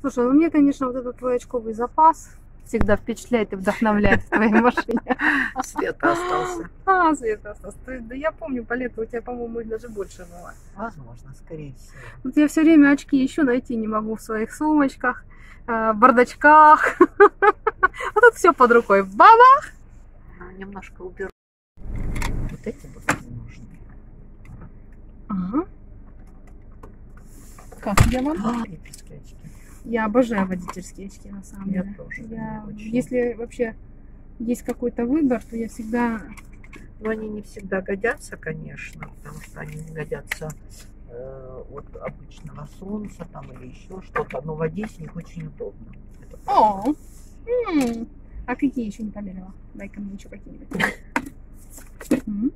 Слушай, ну мне, конечно, вот этот твой очковый запас всегда впечатляет и вдохновляет в твоей машине. Света остался. А, Света остался. Ты- Да я помню, по лету у тебя, по-моему, даже больше было. Возможно, скорее всего. Вот я все время очки еще найти не могу в своих сумочках, э, бардачках. А тут все под рукой. Баба! Ну, немножко уберу. Вот эти будут нужны. Ага. Как я вам? А. Я обожаю водительские очки, на самом Я деле. тоже, Я- очень. Если вообще есть какой-то выбор, то я всегда... Но они не всегда годятся, конечно, потому что они не годятся э, от обычного солнца там или еще что-то, но в одежде них очень удобно. О! М. А какие еще не померила? Дай-ка мне еще какие-нибудь. М.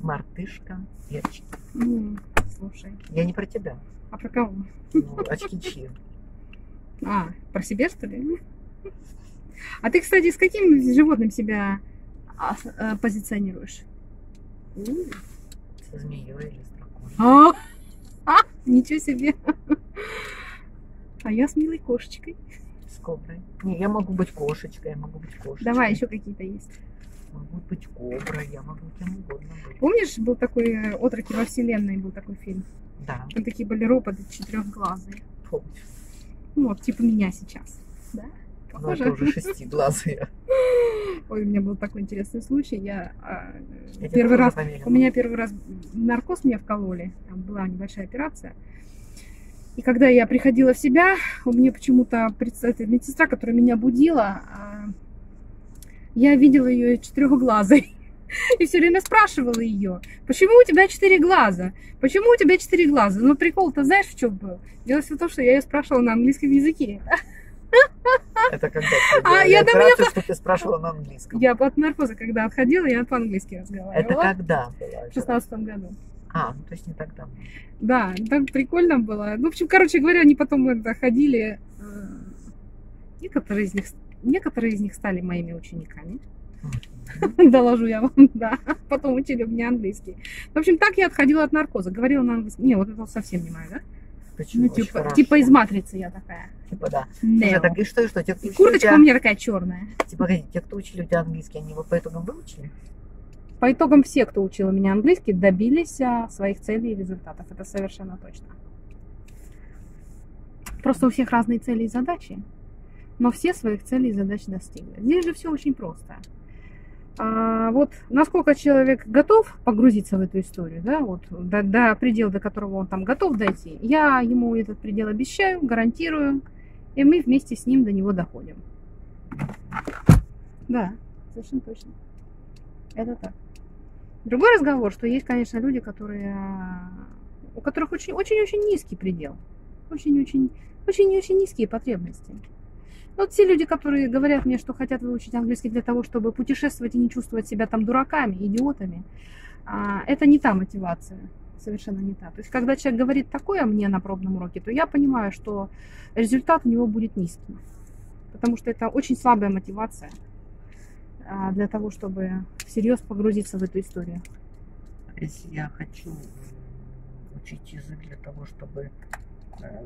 Мартышка и очки. М. Слушай, Я не про тебя. а про кого? Ну, очки чьи? А, про себя, что ли? А ты, кстати, с каким животным себя а, э, позиционируешь? Со змеей или с драконом. А, а, ничего себе. А я с милой кошечкой. С коброй. Не, я могу быть кошечкой, я могу быть кошечкой. Давай, еще какие-то есть. Могу быть коброй, я могу кем угодно быть. Помнишь, был такой э, «Отроки во вселенной» был такой фильм? Да, Там такие были роботы четырехглазые. помню. Ну, вот, типа меня сейчас. Да? Но Похоже? это уже шестиглазые. Ой, у меня был такой интересный случай. Я а, Я первый раз. У меня первый раз наркоз меня вкололи, там была небольшая операция. И когда я приходила в себя, у меня почему-то медсестра, которая меня будила, а, я видела ее четырехглазой. И все время спрашивала ее, почему у тебя четыре глаза? Почему у тебя четыре глаза? Ну, прикол-то знаешь, в чем был? Дело все в том, что я ее спрашивала на английском языке. Это когда А, ты я операцию, что ты спрашивала на английском. Я от наркоза, когда отходила, я по-английски Это разговаривала. когда было? В это? шестнадцатом году. А, ну то есть не тогда. Да, так прикольно было. Ну, в общем, короче говоря, они потом это ходили. э, Некоторые из них, некоторые из них стали моими учениками. Доложу я вам, да. Потом учили меня английский. В общем, так я отходила от наркоза. Говорила на английском. Не, вот это совсем не мое, да? Почему? Ну, типа, типа из матрицы я такая. Типа, да. Нео. Слушай, так и что, и что? Те, кто И курточка тебя- у меня такая черная. Типа, погоди, те, кто учили у тебя английский, они его по итогам выучили? По итогам все, кто учил меня английский, добились а, своих целей и результатов. Это совершенно точно. Просто у всех разные цели и задачи, но все своих целей и задач достигли. Здесь же все очень просто. А, вот насколько человек готов погрузиться в эту историю, да, вот до, до предела, до которого он там готов дойти, я ему этот предел обещаю, гарантирую, и мы вместе с ним до него доходим. Да, совершенно точно. Это так. Другой разговор, что есть, конечно, люди, которые, у которых очень-очень-очень низкий предел. Очень-очень, очень-очень низкие потребности. Вот те люди, которые говорят мне, что хотят выучить английский для того, чтобы путешествовать и не чувствовать себя там дураками, идиотами, а, это не та мотивация. Совершенно не та. То есть, когда человек говорит такое мне на пробном уроке, то я понимаю, что результат у него будет низким. Потому что это очень слабая мотивация а, для того, чтобы всерьез погрузиться в эту историю. Если я хочу учить язык для того, чтобы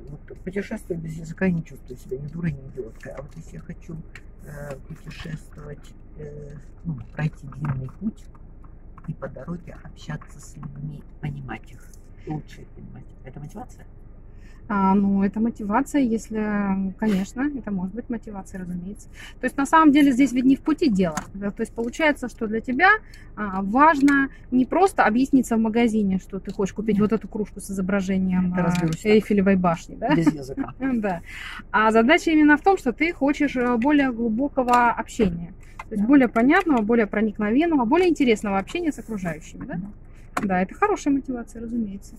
вот, путешествовать без языка, я не чувствую себя ни дурой, ни идиоткой. А вот если я хочу э, путешествовать, э, ну, пройти длинный путь и по дороге общаться с людьми, понимать их, лучше понимать, это мотивация? А, ну, это мотивация, если, конечно, это может быть мотивация, разумеется. То есть, на самом деле, здесь ведь не в пути дело. Да, То есть, получается, что для тебя а, важно не просто объясниться в магазине, что ты хочешь купить вот эту кружку с изображением а. Эйфелевой башни, да? Без языка. Да. А задача именно в том, что ты хочешь э, более глубокого общения. То есть Да. более понятного, более проникновенного, более интересного общения с окружающими, да? Да, это хорошая мотивация, разумеется.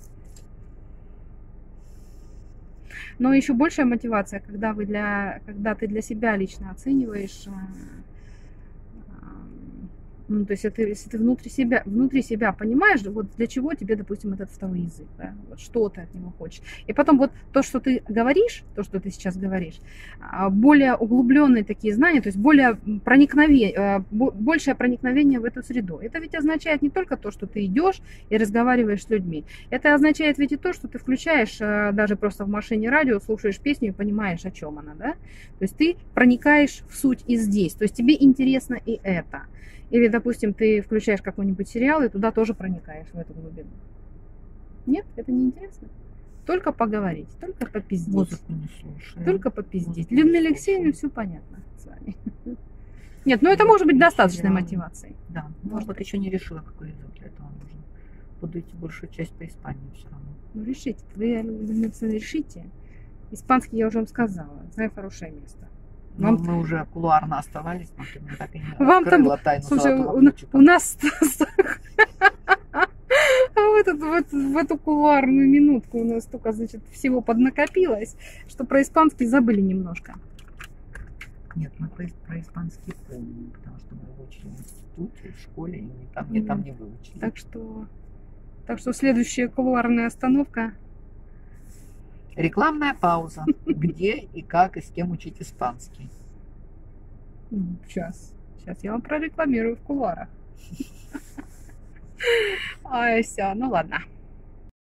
Но еще большая мотивация, когда, вы для, когда ты для себя лично оцениваешь, э, Ну, то есть, это, если ты внутри себя, внутри себя понимаешь, вот для чего тебе, допустим, этот второй язык, да, вот что ты от него хочешь. И потом вот то, что ты говоришь, то, что ты сейчас говоришь, а, более углубленные такие знания, то есть более проникновение, большее проникновение в эту среду. Это ведь означает не только то, что ты идешь и разговариваешь с людьми. Это означает ведь и то, что ты включаешь а, даже просто в машине радио, слушаешь песню и понимаешь, о чем она, да. То есть ты проникаешь в суть и здесь. То есть тебе интересно и это. Или, допустим, ты включаешь какой-нибудь сериал и туда тоже проникаешь в эту глубину. Нет, это не интересно. Только поговорить, только попиздеть. Музыку не слушаю. Только попиздеть. Людмила Алексеевна, все понятно с вами. Нет, ну это может быть достаточной мотивацией. Да, может быть, еще не решила, какой язык для этого нужен. Буду идти большую часть по Испании все равно. Ну решите, вы, Людмила решите. Испанский я уже вам сказала, знаю хорошее место. Вам... Ну, мы уже кулуарно оставались, но ты мне так и не Вам там... тайну Слушай, у, у нас в, этот, в, в эту кулуарную минутку у нас только, значит, всего поднакопилось, что про испанский забыли немножко. Нет, мы про, про испанский помним, потому что мы выучили в институте, в школе, и там, не, там не выучили. Так что, так что следующая кулуарная остановка Рекламная пауза. Где и как и с кем учить испанский? Сейчас. Сейчас я вам прорекламирую в куларах. Ай, все, ну ладно.